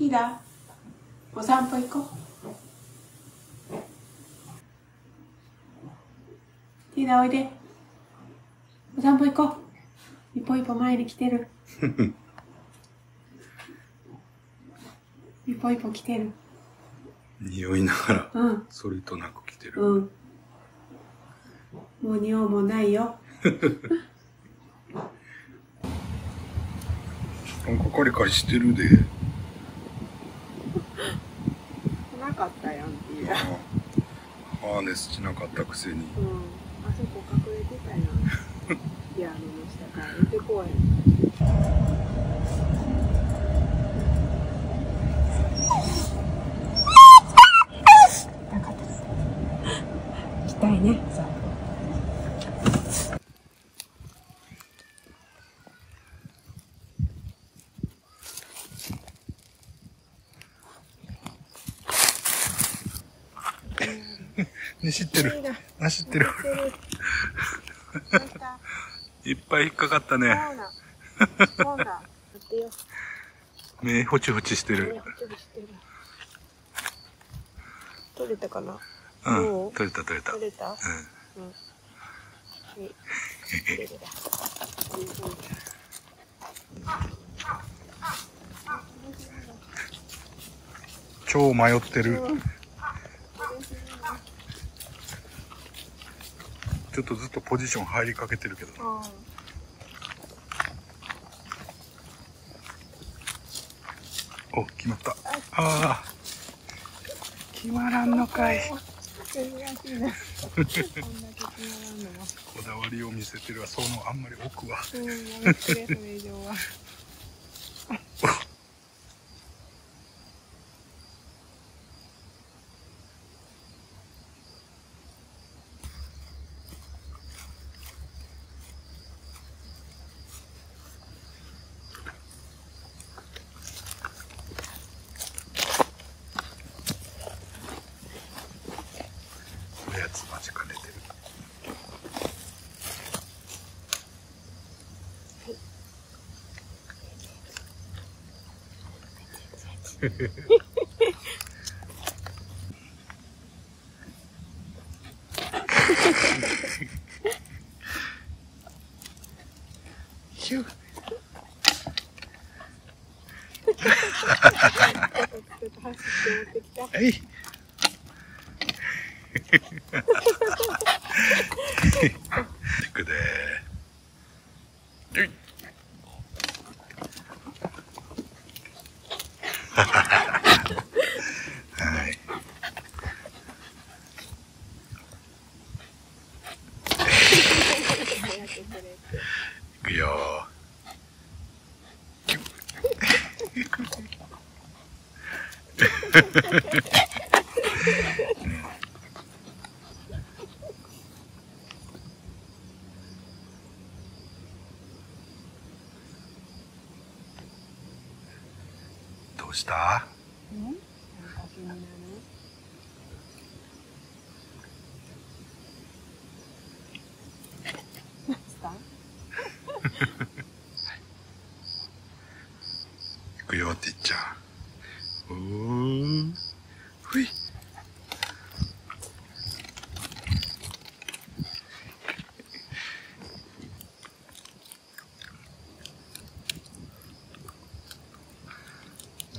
いいだお散歩行こう。ティーダおいで。お散歩行こう。一歩一歩前に来てる。一歩一歩来てる匂いながら、うんそれとなく来てる。うんもう匂うもないよ なんかカリカリしてるで。なかったやんっていうあハーネスしなかったくせに。うん、あそこ隠れてたやん。ピアノの下から。行ってこい。行きたいね。ね、知ってる。あ、知ってる。いっぱい引っかかったね。そうだ。やってよ。目ほちほちしてる。取れたかな？うん。取れた取れた。取れた？うん。はい取れた超迷ってる。ちょっとずっとポジション入りかけてるけど。あお、決まった。ああ。決まらんのかい。こんだわりを見せてるわ。そのあんまり奥は。うん、やめてくれ、それ以上は。おやつ間近寝てる。ヒューちょっと走って持ってきた。はい。行くでー。はい。はい。行くよー。どうしたなんか気になるどうした行くよ、てっちゃん。おー。ふい。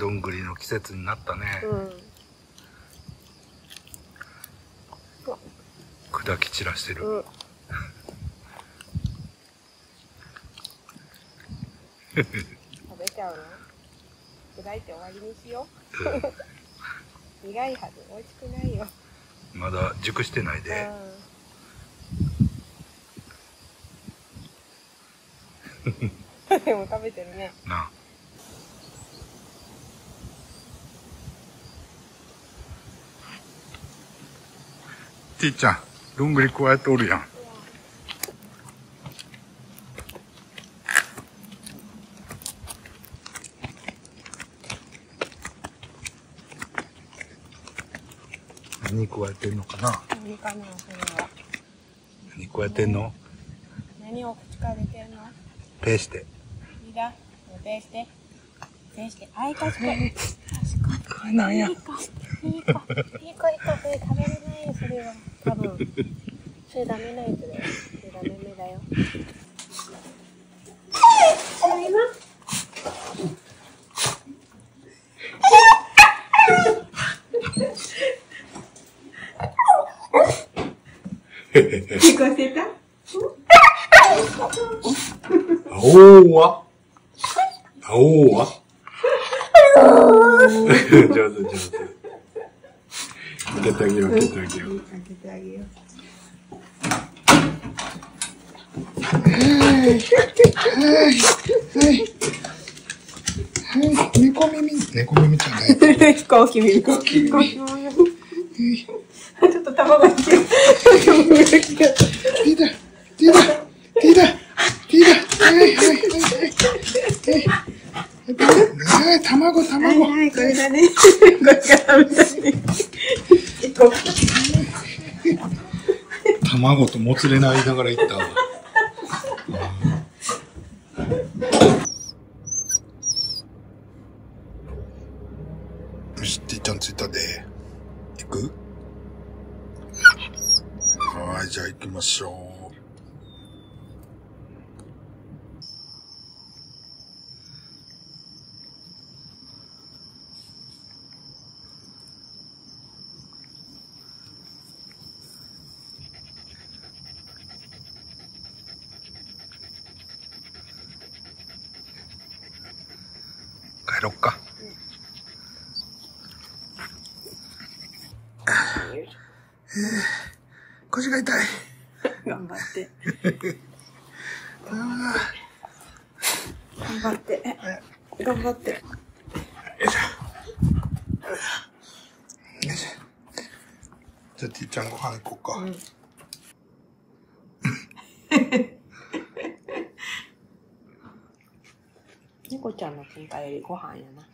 どんぐりの季節になったね。うん。砕き散らしてる。うん。食べちゃうの？砕いて終わりにしよう。苦いはず。美味しくないよ。うんまだ熟してないで。うん。でも食べてるね。な。ティちゃん、どんぐり加えておるやん。何加えてんのかな？何かなそれは。何加えてんの？何を口かてんの？ペーして。いい。ペーして。ペーして。あい、確かに。こ。れなんや。いい子。いい子、いい子、食べる。ないよそれは多分それダメなやつだよそれダメめだよ聞こえてた青は青は上手上手。開けてあげよう、開けてあげよう。開けてあげよう。はい、猫耳、猫耳じゃない。飛行機見る飛行機見るちょっと卵が切る卵が切るティーダ、ティーダ、ティーダ、ティーダ、はい。はい。はい。はい。はい、卵、卵。はい、これだね。これが食べたい。ね。卵ともつれないながら行ったわ。よし、てぃちゃん着いたで。行くはい、じゃあ行きましょう。帰ろっか。腰が痛い。頑張って。頑張って。頑張って。よいしょじゃあ、てぃちゃんご飯行こうか。猫ちゃんの喧嘩よりご飯やな。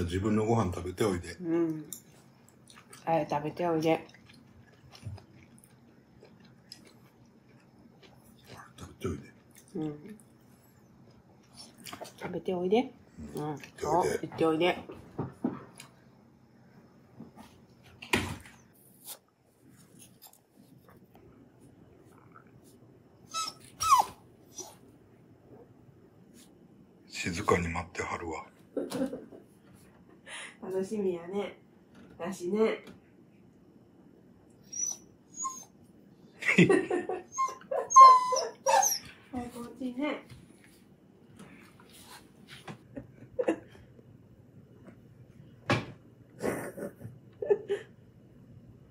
ゃん自分のご飯食べておいで。うん。あれ食べておいで。食べておいで。うん。食べておいで。うん。そうておいで言っておいで。静かに待ってはるわ。楽しみやね。だしね。最高ちいいね。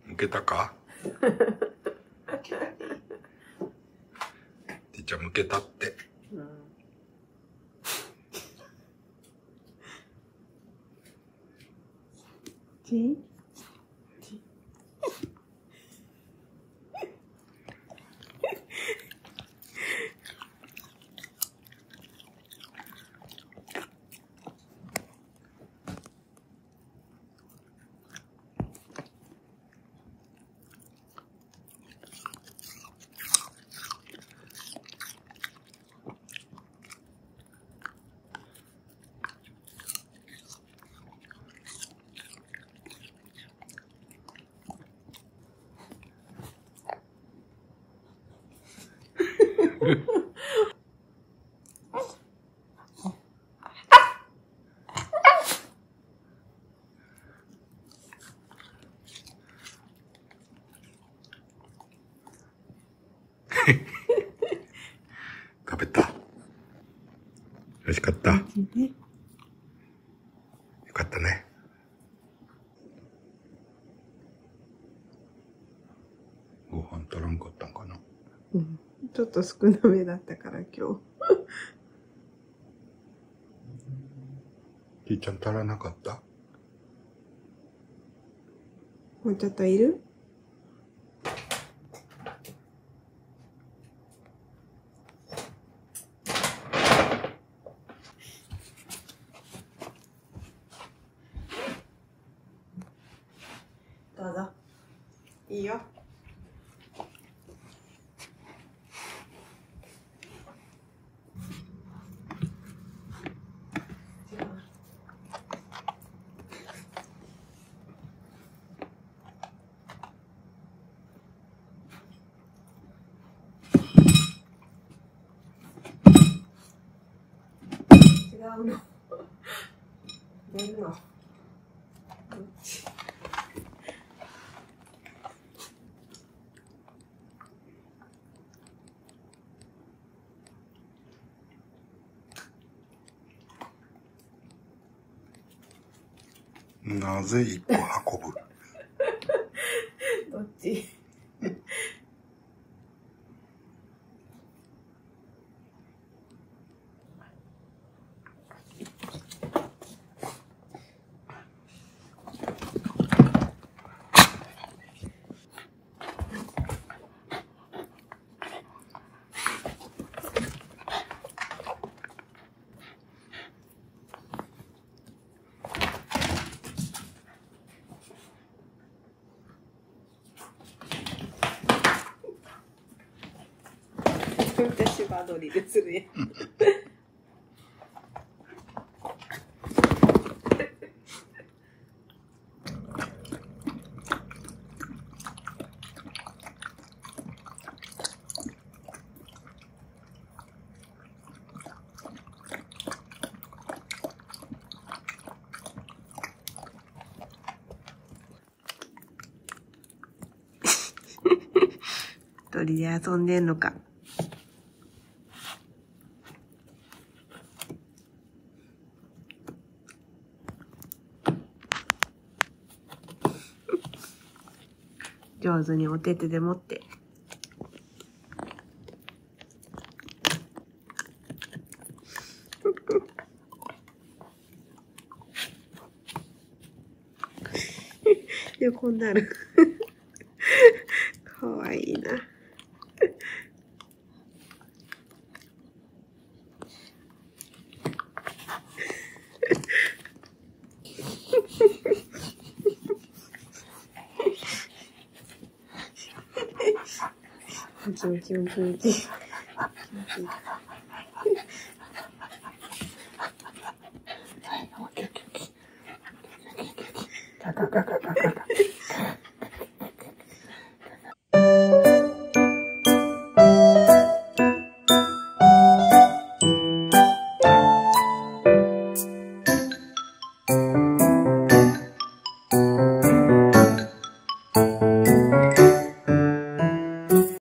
向けたか？てぃちゃん向けたって。うん。ち食べた。美味しかった。よね。かったね。ちょっと少なめだったから今日。ひーちゃん足らなかった？もうちょっといる？うの。出るの。なぜ一個運ぶどっち私はドリルするやん。鳥で遊んでんのか。上手にお手手で持って。横になる。かわいいな。ムキムキムキムキ。ガガガガガガガ「